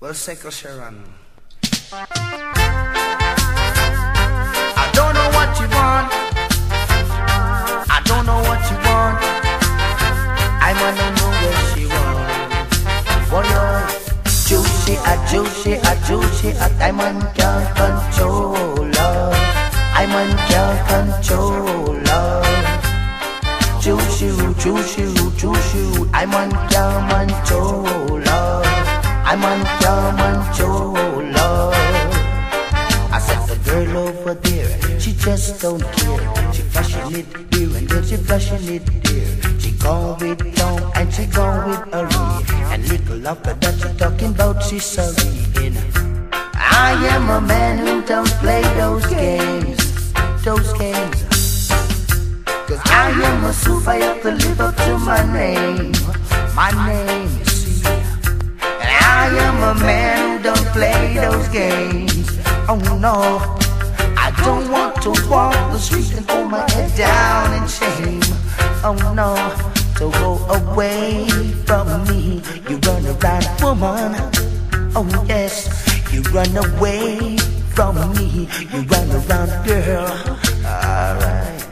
Well, Seco Sharon. I don't know what you want. I don't know what you want. I wanna know what she want. For your juicy, a juicy, a juicy, a diamond can't control love. Diamond can't control love. Juicy, juicy, juicy, diamond can't control. Diamond can't control love. I said the girl over there, she just don't care. She flashing it here and there, she flashing it there. She gone with Tom and she gone with Ari. And little after that, she talking about she's sorry. And I am a man who don't play those games, those games. Cause I am a Sugar, I have to live up to my name, my name, a man who don't play those games. Oh no, I don't want to walk the streets and hold my head down in shame. Oh no, so go away from me. You run around, woman. Oh yes, you run away from me. You run around, girl. Alright.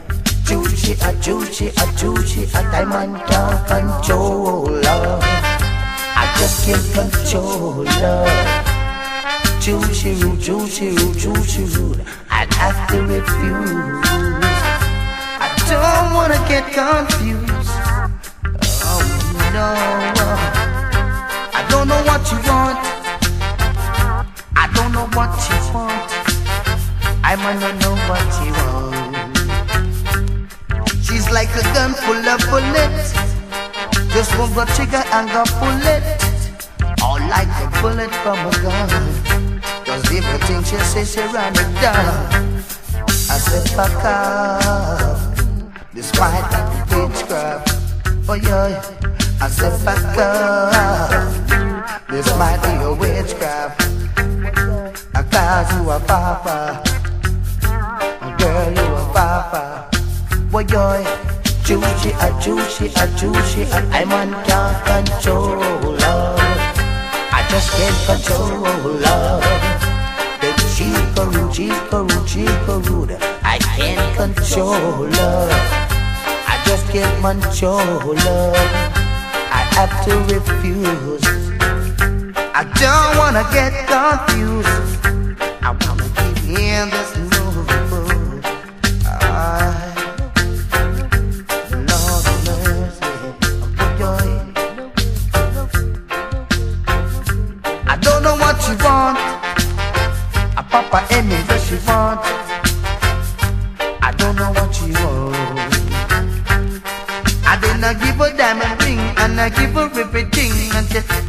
Juicy, a juicy, a juicy, a diamond can't control love. I just can't control love. Juicy rude, juicy rude, juicy rude. I'd have to refuse. I don't wanna get confused. Oh no. I don't know what you want. I don't know what you want. I wanna know what you want. She's like a gun full of bullets. Just move the trigger and go it. Or like a bullet from a gun. Cause everything she says, she run it down. I said, fuck off. Despite the witchcraft. Oh yeah. I said, fuck off. This might be a witchcraft. I cause you a papa. Girl, you a papa. Boy, boy. Juicy, a juicy, a juicy, a diamond can't control love. I just can't control love. The chico, chico, chico, I can't control love. I just can't control love. I have to refuse. I don't wanna get confused. I wanna keep in this want. I don't know what you want. I did not give a diamond ring and I give her everything and just.